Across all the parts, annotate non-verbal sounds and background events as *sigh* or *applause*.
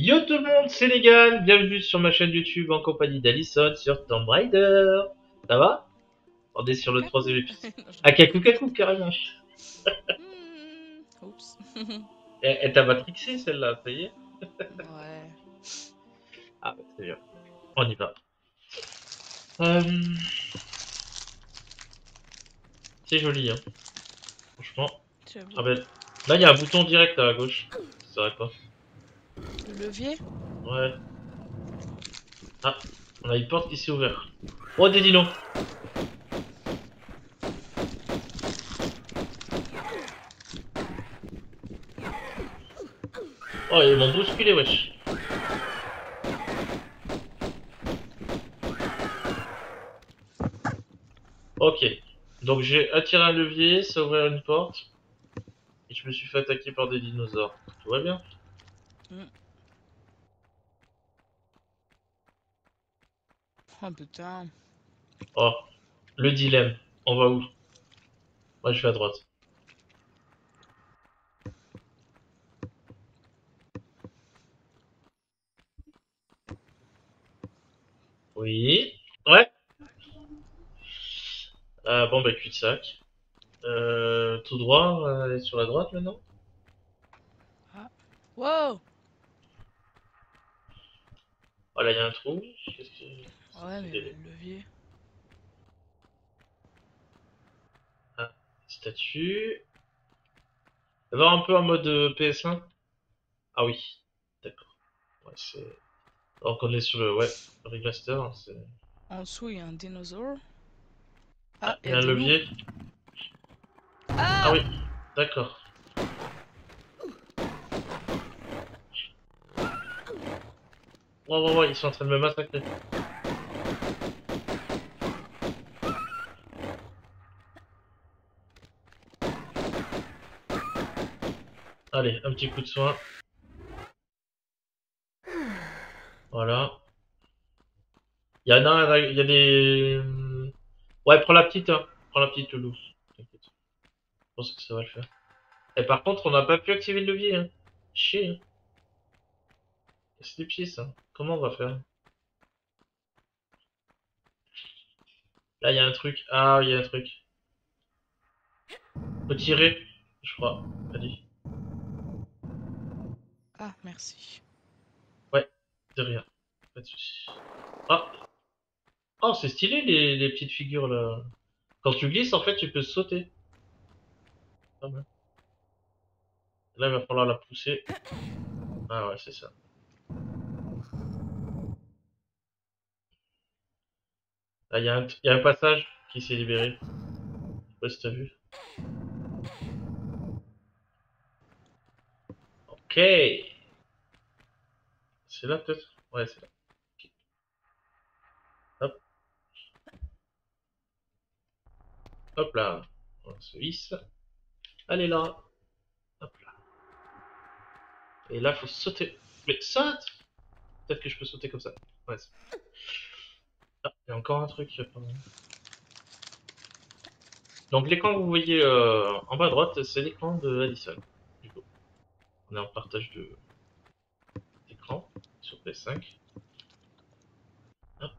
Yo tout le monde, c'est Légal, bienvenue sur ma chaîne YouTube en compagnie d'Alison sur Tomb Raider. Ça va? On est sur le troisième *laughs* épisode. Ah, kakou kakou, carrément. Hmm, Oups. *laughs* Elle, t'a matrixé celle-là, ça y est ouais. *laughs* Ah, bah, c'est bien. On y va. Euh... C'est joli, hein. Franchement. Ah ben, là, il y a un bouton direct à gauche. Ça va pas. Le levier Ouais. Ah, on a une porte qui s'est ouverte. Oh, des dinos Oh, ils m'ont bousculé, wesh. Ok. Donc j'ai attiré un levier, ça a ouvert une porte. Et je me suis fait attaquer par des dinosaures. Tout va bien Oh putain. Oh, le dilemme. On va où? Moi, je vais à droite. Oui. Ouais. Euh, bon, bah, cul-de-sac. Euh, tout droit, euh, et sur la droite maintenant? Wow Oh, là, il y a un trou. Qu'est-ce que... Ouais, mais le levier. Statue. D'abord un peu en mode euh, PS1. Ah oui, d'accord. Ouais, c'est. Donc on est sur le ouais, remaster. hein, c'est- En dessous, il y a un dinosaure. Ah, Ah, il y a un levier. Ah, Ah oui, d'accord. Ouais, ouais, ouais, ils sont en train de me massacrer. Allez, un petit coup de soin. Voilà. Il y en a, il y a des... Ouais, prends la petite, hein. Prends la petite. T'inquiète. Je pense que ça va le faire. Et par contre, on n'a pas pu activer le levier, hein. Chier, hein. C'est des pieds, ça. Comment on va faire? Là, il y a un truc. Ah, il y a un truc. Faut tirer, je crois. Allez, ah, merci. de rien. Pas de soucis. Ah Oh, c'est stylé, les, les petites figures, là. Quand tu glisses, en fait, tu peux sauter. Là, il va falloir la pousser. Ah ouais, c'est ça. Il y, y a un passage qui s'est libéré. Je sais pas si t'as vu. Ok. C'est là, peut-être? Ouais, c'est là. Hop. Hop là. On se hisse. Allez là. Hop là. Et là, faut sauter. Mais saute Peut-être que je peux sauter comme ça. Ouais. Ah, il y a encore un truc. Donc l'écran que vous voyez euh, en bas à droite, c'est l'écran de Addison. Du coup, on est en partage de d'écran sur PS5. Hop.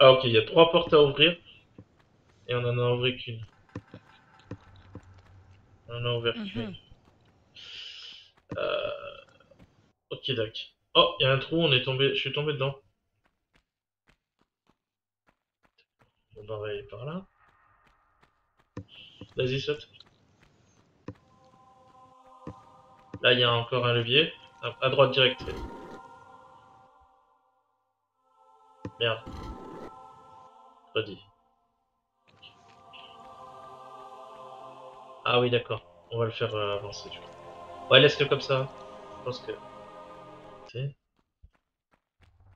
Ah ok, il y a trois portes à ouvrir et on en a ouvert qu'une. On en a ouvert Mhm. qu'une. Euh... Ok, d'accord. Oh, il y a un trou, on est tombé, je suis tombé dedans. On va aller par là. Vas-y, saute. Là, il y a encore un levier. À, droite direct. Merde. Redis. Ah oui, d'accord. On va le faire euh, avancer. du coup. Ouais, laisse-le comme ça. Je pense que...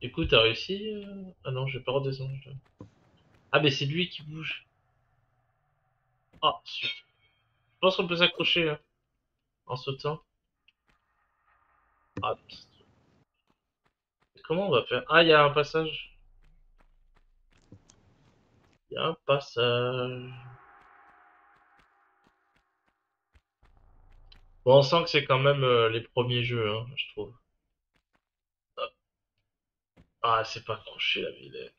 Du coup, t'as réussi euh Ah non, je vais pas redescendre. Ah, mais c'est lui qui bouge. Ah, super. Je pense qu'on peut s'accrocher hein, en sautant. Ah. Comment on va faire? Ah, il y a un passage. Il y a un passage. Bon, on sent que c'est quand même euh, les premiers jeux, hein, je trouve. Ah, c'est pas accroché la ville.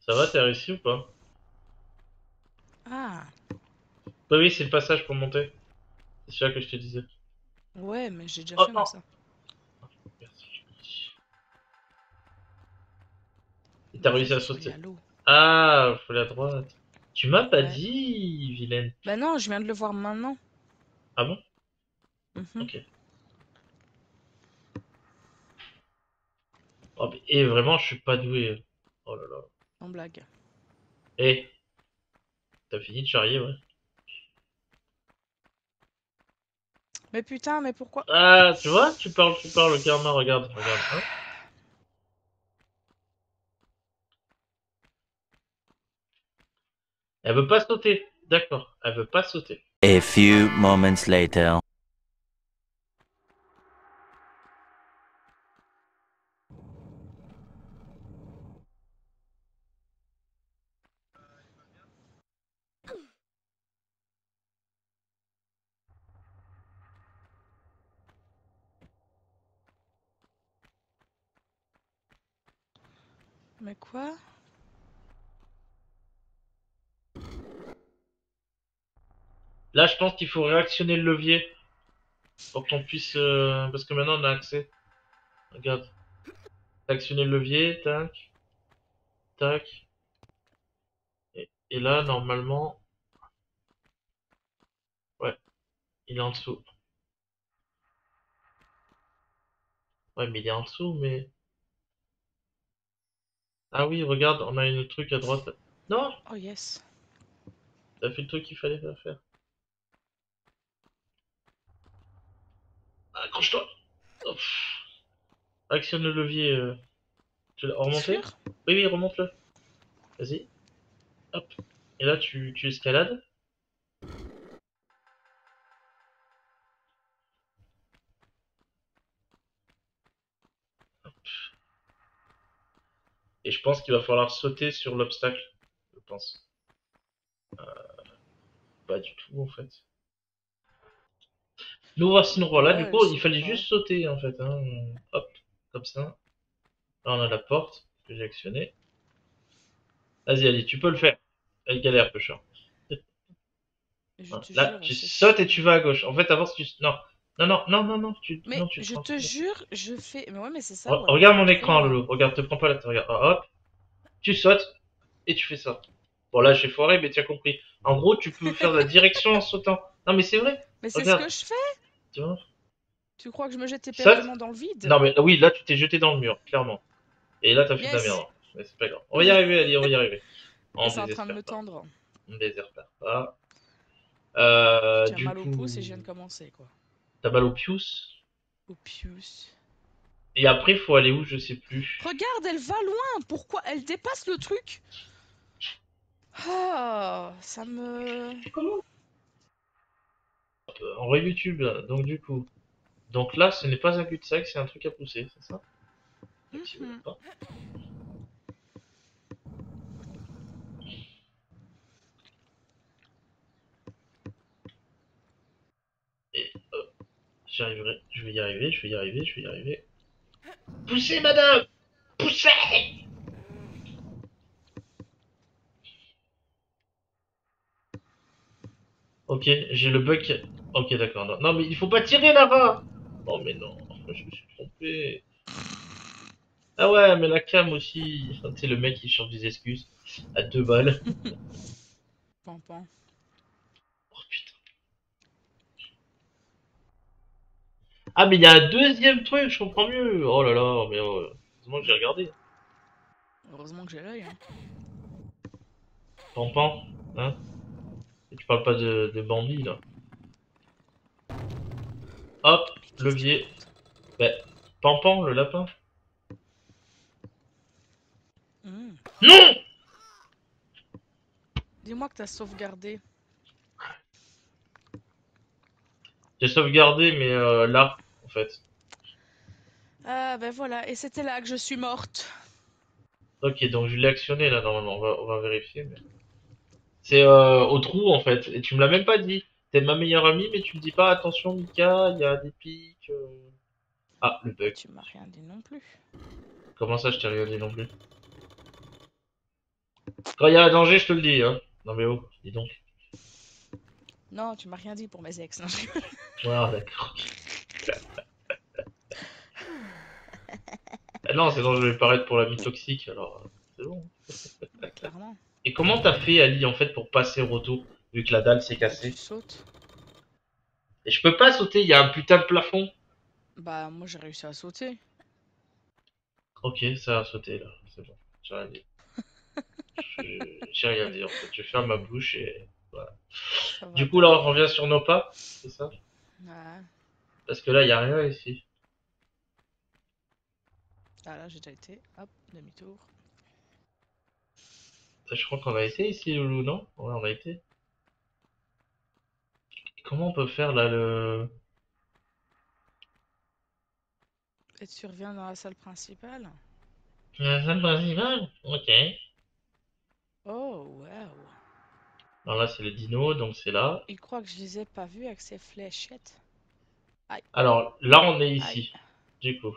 Ça va, t'as réussi ou pas? Ah, Bah oui, c'est le passage pour monter. C'est celui-là que je te disais. ouais, mais j'ai déjà Oh, fait non. ça. Merci. T'as réussi à sauter. à. Ah, faut aller à droite. Tu m'as pas Ouais. dit, vilaine. Bah non, je viens de le voir maintenant. Ah bon? Mhm. Ok. Oh, et vraiment, je suis pas doué. Oh là là. En blague. Eh, t'as fini de charrier, ouais. Mais putain, mais pourquoi? Ah, tu vois, tu parles, tu parles, le karma, regarde, regarde. Hein Elle veut pas sauter. D'accord, elle veut pas sauter. A few moments later. Mais quoi? Là, je pense qu'il faut réactionner le levier pour qu'on puisse... euh, Parce que maintenant, on a accès. Regarde. Actionner le levier, tac. Tac. Et, et là, normalement... Ouais. Il est en dessous. Ouais, mais il est en dessous, mais... Ah oui, regarde, on a une truc à droite. Non, Oh yes. t'as fait le truc qu'il fallait faire? Accroche-toi Oh. Actionne le levier. Euh... Tu l'as remonté Oui, oui, remonte-le. Vas-y. Hop. Et là, tu, tu escalades. Hop. Et je pense qu'il va falloir sauter sur l'obstacle. Je pense. Euh, Pas du tout, en fait. Nous voici, nous voilà. Ouais, du coup, il fallait pas. juste sauter, en fait. Hein. Hop. Comme ça. Là, on a la porte que j'ai actionnée. Vas-y, allez, tu peux le faire. Elle galère, te Là, jure, tu sautes et tu vas à gauche. En fait, avance, tu... Non, non, non, non, non, non, tu... Mais non, tu je te jure, je fais. Mais ouais, mais c'est ça. Re- ouais. Regarde mon écran. Lolo. Regarde, te prends pas la tête. Regarde, Ah, hop. Tu sautes et tu fais ça. Bon, là, j'ai foiré, mais tu as compris. En gros, tu peux faire la direction en sautant. Non, mais c'est vrai, Mais c'est ce que je fais. Tu crois que je me jette éperdument dans le vide? Non, mais oui, là, tu t'es jeté dans le mur, clairement. Et là, t'as fait de la Yes. merde. Mais c'est pas grave. On va y arriver, Ali, on va y arriver. On C'est en train de me tendre. On désespère pas. Euh, J'ai mal au pouce et je viens de commencer quoi. T'as mal au pius. Au pius. Et après, faut aller où, je sais plus. Regarde, elle va loin. Pourquoi Elle dépasse le truc? Ah, ça me. Euh, En vrai YouTube, donc du coup. Donc là, ce n'est pas un cul-de-sac, c'est un truc à pousser, c'est ça? Mhm. pas. Et j'y arriverai, je vais y arriver, je vais y arriver, je vais y arriver. Poussez, madame Poussez Ok, j'ai le bug. Ok, d'accord. Non, non, mais il faut pas tirer là-bas Oh, mais non, je me suis trompé. Ah ouais, mais la cam aussi. C'est le mec qui cherche des excuses à deux balles. *laughs* Pampan. Oh putain. Ah, mais il y a un deuxième truc, je comprends mieux. Oh là là, mais oh, heureusement que j'ai regardé. Heureusement que j'ai l'œil. Hein. Pampan, hein Et tu parles pas de, de Bambi là. Hop, levier. qu'il raconte Pampan, le lapin. Hmm. Non Dis-moi que t'as sauvegardé. J'ai sauvegardé, mais euh, là, en fait. Ah ben voilà, et c'était là que je suis morte. Ok, donc je l'ai actionné là normalement, on va, on va vérifier. Mais... C'est euh, au trou en fait, et tu me l'as même pas dit. T'es ma meilleure amie, mais tu me dis pas attention Mika, il y a des pics. euh. Ah, le bug. Tu m'as rien dit non plus. Comment ça, je t'ai rien dit non plus? Quand il y a un danger, je te le dis, hein. Non mais oh, dis donc. Non, tu m'as rien dit pour mes ex. Non. Ah, d'accord. Ah non, sinon je vais paraître pour l'ami toxique, alors euh, c'est bon. Bah, clairement. Et comment t'as fait, Ali, en fait, pour passer au retour, vu que la dalle s'est Tu cassée sautes. Et je peux pas sauter, il y a un putain de plafond. Bah, moi j'ai réussi à sauter. Ok, ça a sauté là, c'est bon, j'ai rien dit. *laughs* J'ai rien dit en fait, je ferme ma bouche et voilà. Du coup, là, on revient sur nos pas, c'est ça? Ouais. Parce que là, il y a rien ici. Ah là, j'ai déjà été. Hop, demi-tour. Je crois qu'on a été ici, Loulou, non? Ouais, on a été. Comment on peut faire là le. Et tu reviens dans la salle principale. La salle principale? Ok. Oh, wow. Alors là, c'est les dinos, donc c'est là. Il croit que je les ai pas vus avec ces fléchettes. Alors là, on est ici, du coup.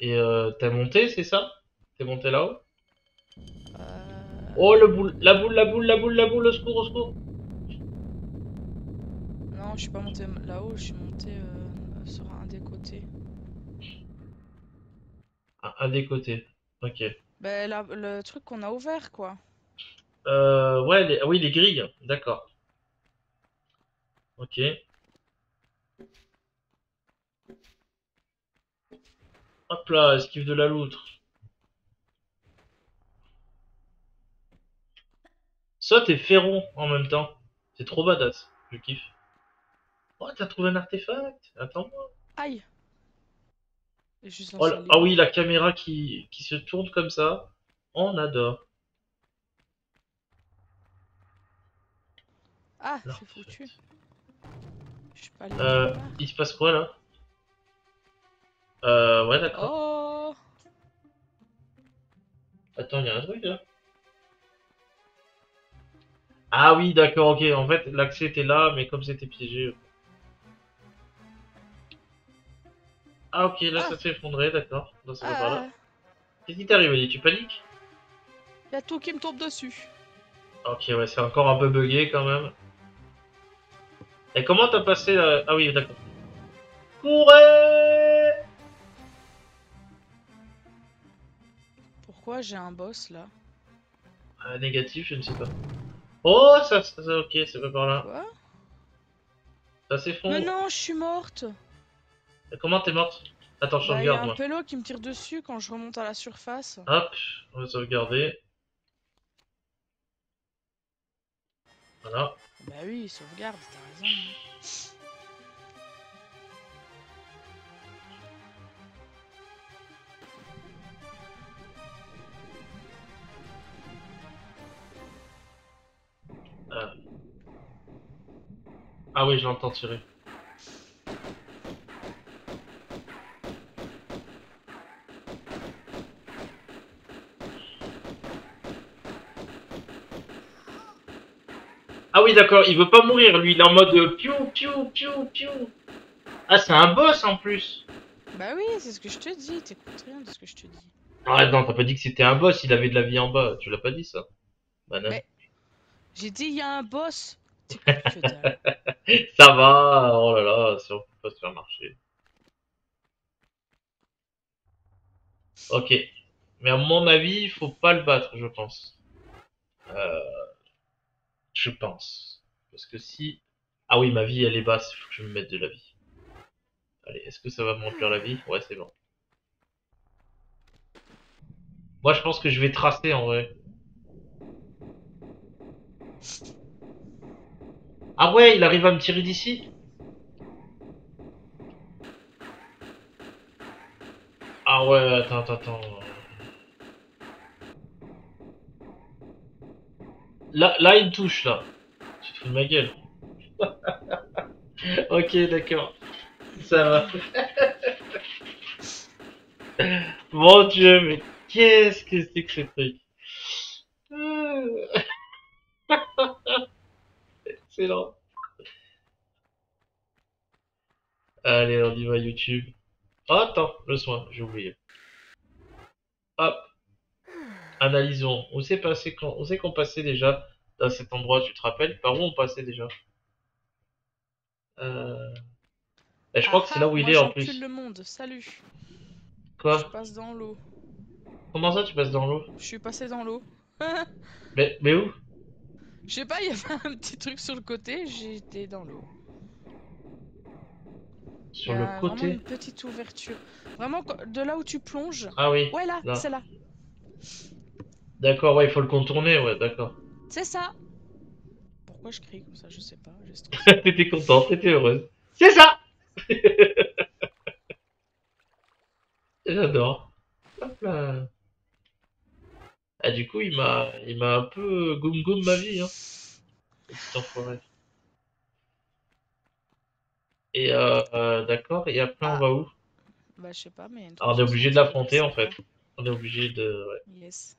Et euh, t'es monté, c'est ça? T'es monté là-haut? Euh... Oh, le boule, la boule, la boule, la boule, la boule, au secours, au secours je suis pas monté là-haut, je suis monté euh, sur un des côtés. Un des côtés. Ok. Bah, la- le truc qu'on a ouvert, quoi. Euh, ouais, les... oui, les grilles, d'accord. Ok. Hop là, esquive de la loutre. Saute et ferron en même temps. C'est trop badass, je kiffe. Oh, t'as trouvé un artefact Attends-moi. Aïe! Juste Oh ah oui, la caméra qui, qui se tourne comme ça. On adore. Ah, c'est foutu. Je suis pas allé Euh, il se passe quoi là? Euh, ouais, d'accord. Oh! Attends, il y a un truc là. Ah oui, d'accord, ok. En fait, l'accès était là, mais comme c'était piégé. Ah ok, là Ah. ça s'est effondré, d'accord. Non, ça va par là. Ah! Qu'est-ce qui t'arrive, Tu paniques? Y a tout qui me tombe dessus. Ok, ouais, c'est encore un peu bugué quand même. Et comment t'as passé la... Ah oui, d'accord. Courez Pourquoi j'ai un boss là? Ah, Négatif, je ne sais pas. Oh, ça, ça, ça, ok, c'est pas par là. Quoi? Ça s'effondre. Mais non, je suis morte! Comment t'es morte Attends, je Bah, y a sauvegarde un moi. pélo qui me tire dessus quand je remonte à la surface. Hop, on va sauvegarder. Voilà. Bah oui, sauvegarde, t'as raison. hein. Ah. Ah oui, je l'entends tirer. Ah oui, d'accord, il veut pas mourir, lui, il est en mode euh, piou, piou, piou, piou. Ah, c'est un boss en plus. Bah oui, c'est ce que je te dis, t'écoutes rien de ce que je te dis. Ah non, t'as pas dit que c'était un boss, il avait de la vie en bas, tu l'as pas dit ça? Bah non. Mais- J'ai dit, il y a un boss! *laughs* Ça va, oh là là, si on peut pas se faire marcher. Ok. Mais à mon avis, il faut pas le battre, je pense. Euh... Je pense. Parce que si... Ah oui, ma vie, elle est basse, il faut que je me mette de la vie. Allez, est-ce que ça va me remplir la vie? Ouais, c'est bon. Moi, je pense que je vais tracer, en vrai. Ah ouais, il arrive à me tirer d'ici? Ah ouais, attends, attends, attends. Là, là, il me touche, là. Tu te fous de ma gueule. *laughs* ok, d'accord. Ça va. *laughs* Mon dieu, mais Qu'est-ce que c'est que ce truc? *laughs* Excellent. Allez, on y va YouTube. Oh, attends, le soin, j'ai oublié. Hop. Analysons. Où c'est passé quand Où c'est qu'on passait déjà dans cet endroit, tu te rappelles? Par où on passait déjà? Euh... et je crois que c'est Ah, là où il moi, est en plus. le monde, salut. Je Quoi passe dans l'eau. Comment ça tu passes dans l'eau? Je suis passé dans l'eau. *laughs* mais, mais où? Je sais pas, il y avait un petit truc sur le côté, j'étais dans l'eau. Sur le côté? une petite ouverture. Vraiment, de là où tu plonges? Ah oui. Ouais, là, Là. c'est là. D'accord, ouais, il faut le contourner, ouais, d'accord. C'est ça. Pourquoi je crie comme ça, je sais pas. *laughs* t'étais contente, t'étais heureuse. C'est ça *laughs* J'adore. Hop là. Ah, du coup, il m'a il m'a un peu goum goum ma vie, hein. Petit enfoiré. Et euh, euh, d'accord, et après on Ah. va où? Bah, je sais pas, mais. il y a une Alors, on est obligé de l'affronter en fait. On est obligé de. ouais. Yes.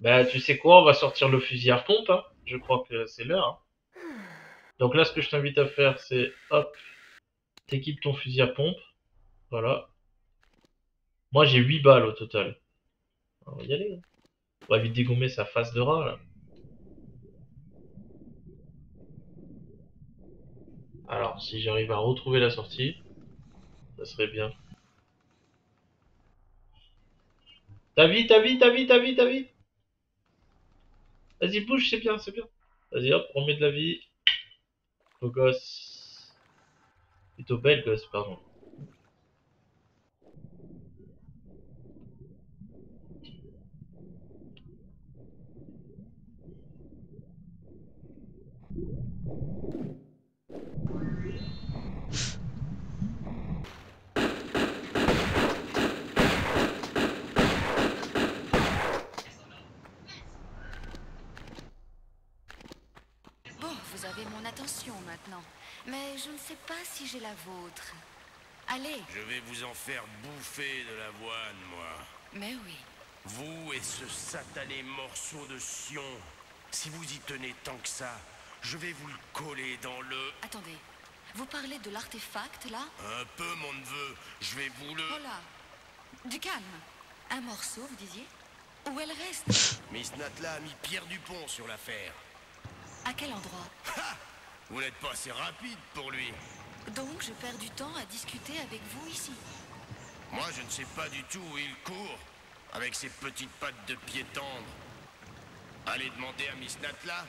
Bah, tu sais quoi, on va sortir le fusil à pompe, hein. Je crois que c'est l'heure. hein. Donc là, ce que je t'invite à faire, c'est hop, t'équipes ton fusil à pompe. Voilà. Moi, j'ai 8 balles au total. On va y aller. hein. On va vite dégommer sa face de rat, là. Alors, si j'arrive à retrouver la sortie, ça serait bien. T'as vie, t'as vie, t'as vie, t'as vie, t'as vie. Vas-y, bouge, c'est bien, c'est bien. Vas-y, hop, on met de la vie. Beau gosse. Plutôt belle gosse, pardon. Bon, vous avez mon attention maintenant. Mais je ne sais pas si j'ai la vôtre. Allez, Je vais vous en faire bouffer de l'avoine, moi. mais oui. Vous et ce satané morceau de sion. Si vous y tenez tant que ça, je vais vous le coller dans le... Attendez. Vous parlez de l'artefact, là? Un peu, mon neveu. Je vais vous le... Oh là Du calme. Un morceau, vous disiez? Où elle reste? Miss Natla a mis Pierre Dupont sur l'affaire. À quel endroit? Vous n'êtes pas assez rapide pour lui. Donc, je perds du temps à discuter avec vous ici. Moi, je ne sais pas du tout où il court. Avec ses petites pattes de pied tendre. Allez demander à Miss Natla.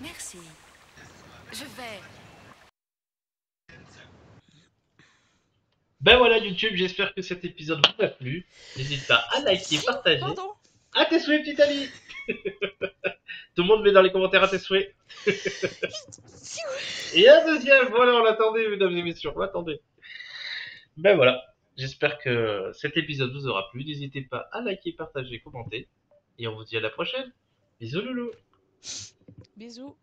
Merci. Je vais. Ben voilà YouTube, j'espère que cet épisode vous a plu. N'hésite pas à liker, partager. Pardon. À tes souhaits, petite Ali *laughs* Tout le monde met dans les commentaires à tes souhaits. *laughs* Et un deuxième, voilà, on l'attendait, mesdames et messieurs, on l'attendait. Ben voilà, j'espère que cet épisode vous aura plu. N'hésitez pas à liker, partager, commenter. Et on vous dit à la prochaine. Bisous loulou Bisous.